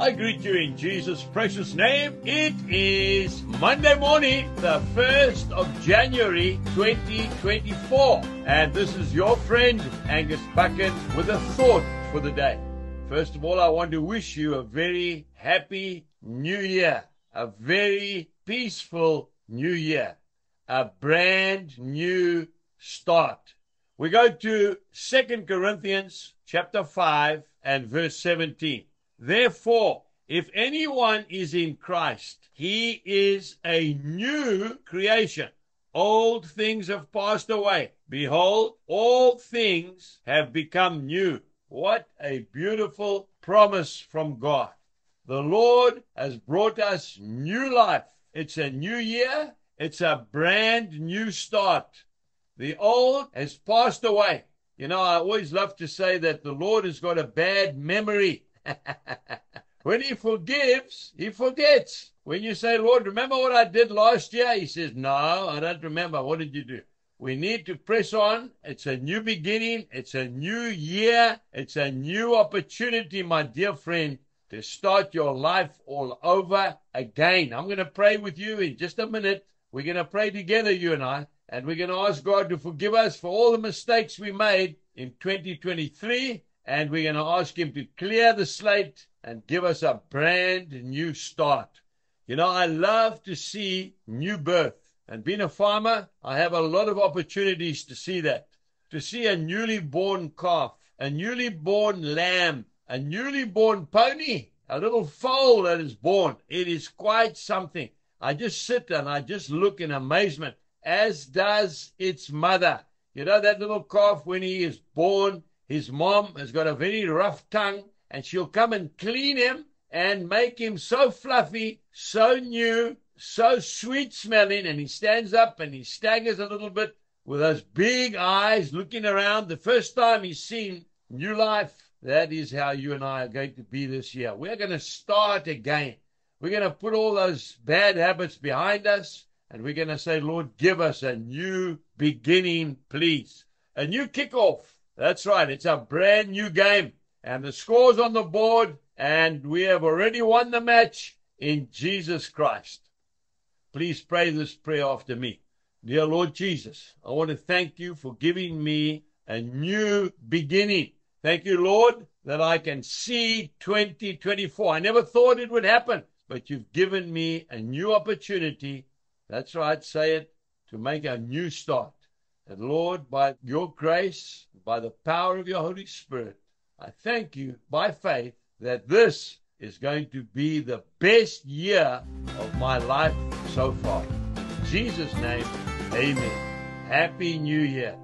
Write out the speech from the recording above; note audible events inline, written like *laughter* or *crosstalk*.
I greet you in Jesus' precious name. It is Monday morning, the 1st of January 2024. And this is your friend, Angus Buchan, with a thought for the day. First of all, I want to wish you a very happy new year, a very peaceful new year, a brand new start. We go to 2 Corinthians chapter 5 and verse 17. Therefore, if anyone is in Christ, he is a new creation. Old things have passed away. Behold, all things have become new. What a beautiful promise from God. The Lord has brought us new life. It's a new year. It's a brand new start. The old has passed away. You know, I always love to say that the Lord has got a bad memory. *laughs* when He forgives, He forgets. When you say, Lord, remember what I did last year? He says, No, I don't remember. What did you do? We need to press on. It's a new beginning. It's a new year. It's a new opportunity, my dear friend, to start your life all over again. I'm going to pray with you in just a minute. We're going to pray together, you and I, and we're going to ask God to forgive us for all the mistakes we made in 2023 and we're going to ask him to clear the slate and give us a brand new start. You know, I love to see new birth. And being a farmer, I have a lot of opportunities to see that. To see a newly born calf, a newly born lamb, a newly born pony, a little foal that is born. It is quite something. I just sit and I just look in amazement, as does its mother. You know, that little calf, when he is born, his mom has got a very rough tongue, and she'll come and clean him and make him so fluffy, so new, so sweet smelling. And he stands up and he staggers a little bit with those big eyes looking around. The first time he's seen new life. That is how you and I are going to be this year. We're going to start again. We're going to put all those bad habits behind us. And we're going to say, Lord, give us a new beginning, please. A new kickoff that's right. It's a brand new game. And the score's on the board, and we have already won the match in Jesus Christ. Please pray this prayer after me. Dear Lord Jesus, I want to thank you for giving me a new beginning. Thank you, Lord, that I can see 2024. I never thought it would happen, but you've given me a new opportunity. That's right, say it, to make a new start. And Lord, by your grace, by the power of your Holy Spirit, I thank you by faith that this is going to be the best year of my life so far. In Jesus' name, amen. Happy New Year.